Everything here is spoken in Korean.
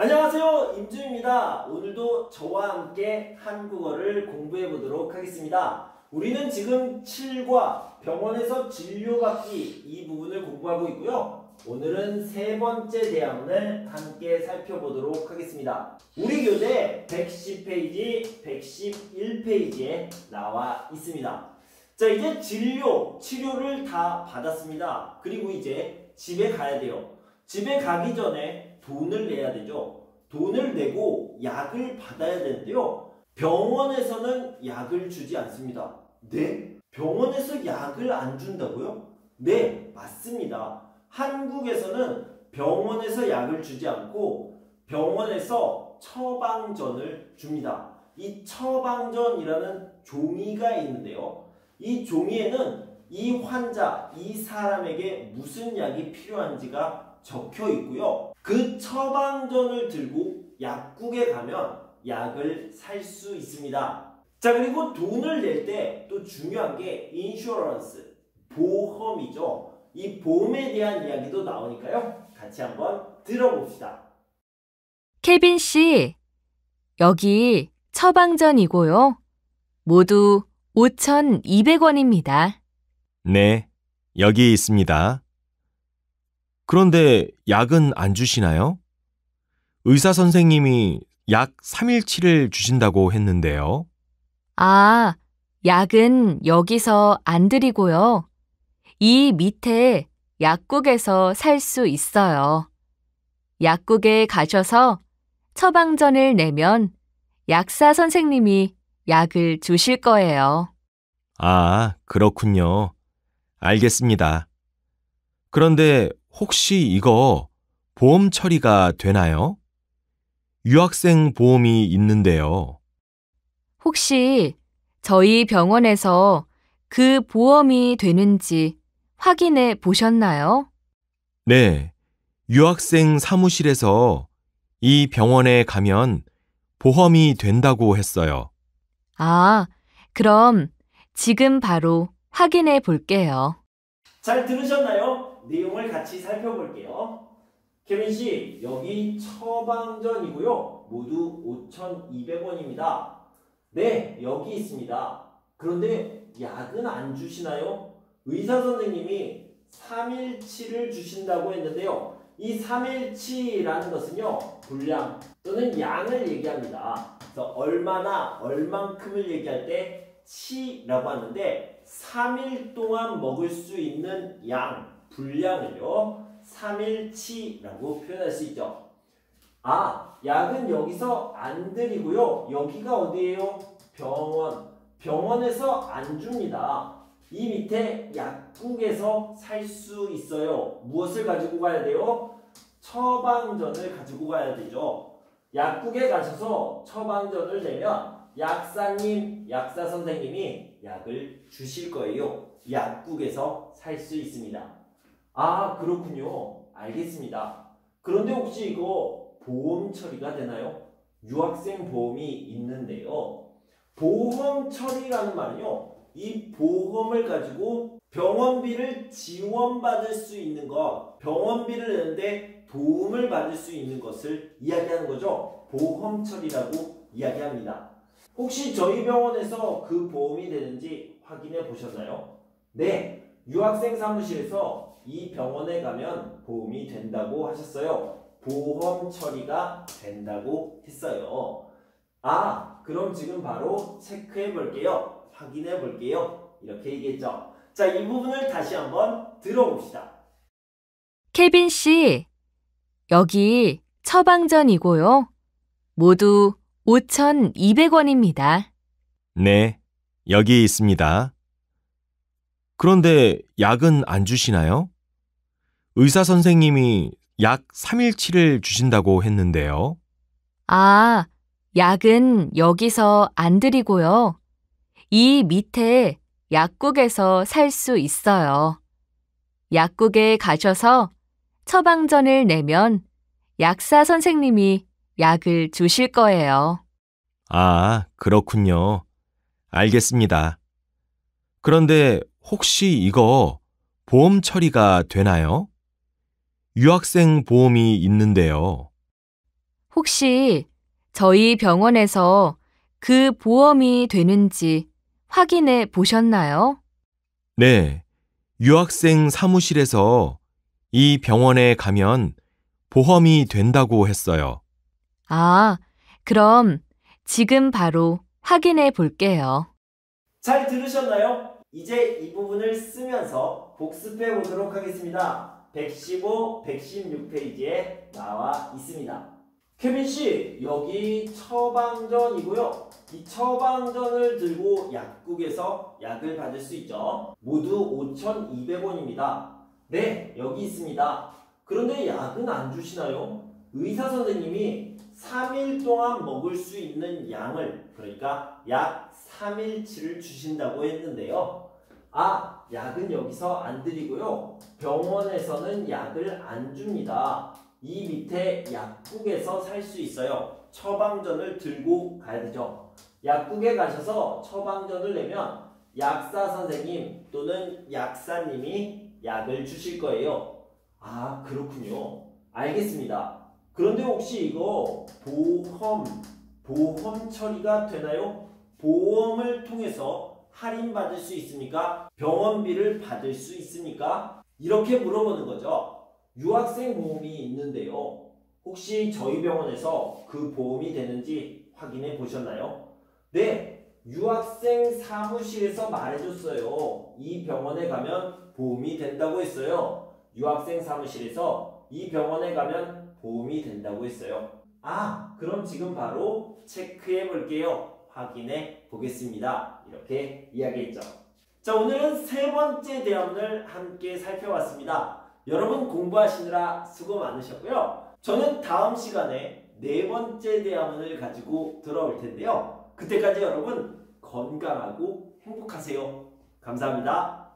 안녕하세요 임주입니다. 오늘도 저와 함께 한국어를 공부해 보도록 하겠습니다. 우리는 지금 7과 병원에서 진료받기 이 부분을 공부하고 있고요. 오늘은 세 번째 대화문을 함께 살펴보도록 하겠습니다. 우리 교재 110페이지 111페이지에 나와 있습니다. 자 이제 진료 치료를 다 받았습니다. 그리고 이제 집에 가야 돼요 집에 가기 전에 돈을 내야 되죠. 돈을 내고 약을 받아야 되는데요. 병원에서는 약을 주지 않습니다. 네? 병원에서 약을 안 준다고요? 네, 맞습니다. 한국에서는 병원에서 약을 주지 않고 병원에서 처방전을 줍니다. 이 처방전이라는 종이가 있는데요. 이 종이에는 이 환자, 이 사람에게 무슨 약이 필요한지가 적혀 있고요. 그 처방전을 들고 약국에 가면 약을 살 수 있습니다. 자, 그리고 돈을 낼 때 또 중요한 게 인슈런스, 보험이죠. 이 보험에 대한 이야기도 나오니까요. 같이 한번 들어봅시다. 케빈 씨, 여기 처방전이고요. 모두 5,200원입니다. 네, 여기 있습니다. 그런데 약은 안 주시나요? 의사 선생님이 약 3일치를 주신다고 했는데요. 아, 약은 여기서 안 드리고요. 이 밑에 약국에서 살 수 있어요. 약국에 가셔서 처방전을 내면 약사 선생님이 약을 주실 거예요. 아, 그렇군요. 알겠습니다. 그런데 혹시 이거 보험 처리가 되나요? 유학생 보험이 있는데요. 혹시 저희 병원에서 그 보험이 되는지 확인해 보셨나요? 네, 유학생 사무실에서 이 병원에 가면 보험이 된다고 했어요. 아, 그럼 지금 바로 확인해 볼게요. 잘 들으셨나요? 내용을 같이 살펴볼게요. 케빈 씨, 여기 처방전이고요. 모두 5,200원입니다. 네, 여기 있습니다. 그런데 약은 안 주시나요? 의사 선생님이 3일치를 주신다고 했는데요. 이 3일치라는 것은요, 분량 또는 양을 얘기합니다. 그래서 얼마나, 얼만큼을 얘기할 때 치라고 하는데 3일 동안 먹을 수 있는 양, 분량을요. 3일치라고 표현할 수 있죠. 아, 약은 여기서 안 드리고요. 여기가 어디예요? 병원. 병원에서 안 줍니다. 이 밑에 약국에서 살 수 있어요. 무엇을 가지고 가야 돼요? 처방전을 가지고 가야 되죠. 약국에 가셔서 처방전을 내면 약사님, 약사 선생님이 약을 주실 거예요. 약국에서 살 수 있습니다. 아, 그렇군요. 알겠습니다. 그런데 혹시 이거 보험 처리가 되나요? 유학생 보험이 있는데요. 보험 처리라는 말은요. 이 보험을 가지고 병원비를 지원받을 수 있는 것, 병원비를 내는데 도움을 받을 수 있는 것을 이야기하는 거죠. 보험 처리라고 이야기합니다. 혹시 저희 병원에서 그 보험이 되는지 확인해 보셨나요? 네, 유학생 사무실에서 이 병원에 가면 보험이 된다고 하셨어요. 보험 처리가 된다고 했어요. 아, 그럼 지금 바로 체크해 볼게요. 확인해 볼게요. 이렇게 얘기했죠. 자, 이 부분을 다시 한번 들어봅시다. 케빈 씨, 여기 처방전이고요. 모두 5,200원입니다. 네, 여기 있습니다. 그런데 약은 안 주시나요? 의사 선생님이 약 3일치를 주신다고 했는데요. 아, 약은 여기서 안 드리고요. 이 밑에 약국에서 살 수 있어요. 약국에 가셔서 처방전을 내면 약사 선생님이 약을 주실 거예요. 아, 그렇군요. 알겠습니다. 그런데 혹시 이거 보험 처리가 되나요? 유학생 보험이 있는데요. 혹시 저희 병원에서 그 보험이 되는지 확인해 보셨나요? 네. 유학생 사무실에서 이 병원에 가면 보험이 된다고 했어요. 아, 그럼 지금 바로 확인해 볼게요. 잘 들으셨나요? 이제 이 부분을 쓰면서 복습해 보도록 하겠습니다. 115, 116페이지에 나와 있습니다. 케빈 씨, 여기 처방전이고요. 이 처방전을 들고 약국에서 약을 받을 수 있죠. 모두 5,200원입니다. 네, 여기 있습니다. 그런데 약은 안 주시나요? 의사 선생님이 3일 동안 먹을 수 있는 양을 그러니까 약 3일치를 주신다고 했는데요. 아, 약은 여기서 안 드리고요. 병원에서는 약을 안 줍니다. 이 밑에 약국에서 살 수 있어요. 처방전을 들고 가야 되죠. 약국에 가셔서 처방전을 내면 약사 선생님 또는 약사님이 약을 주실 거예요. 아, 그렇군요. 알겠습니다. 그런데 혹시 이거 보험, 보험 처리가 되나요? 보험을 통해서 할인받을 수 있습니까? 병원비를 받을 수 있습니까? 이렇게 물어보는 거죠. 유학생 보험이 있는데요. 혹시 저희 병원에서 그 보험이 되는지 확인해 보셨나요? 네, 유학생 사무실에서 말해줬어요. 이 병원에 가면 보험이 된다고 했어요. 유학생 사무실에서 이 병원에 가면 보험이 된다고 했어요. 아, 그럼 지금 바로 체크해 볼게요. 확인해 보겠습니다. 이렇게 이야기했죠. 자, 오늘은 세 번째 대화문을 함께 살펴봤습니다. 여러분 공부하시느라 수고 많으셨고요. 저는 다음 시간에 네 번째 대화문을 가지고 돌아올 텐데요. 그때까지 여러분 건강하고 행복하세요. 감사합니다.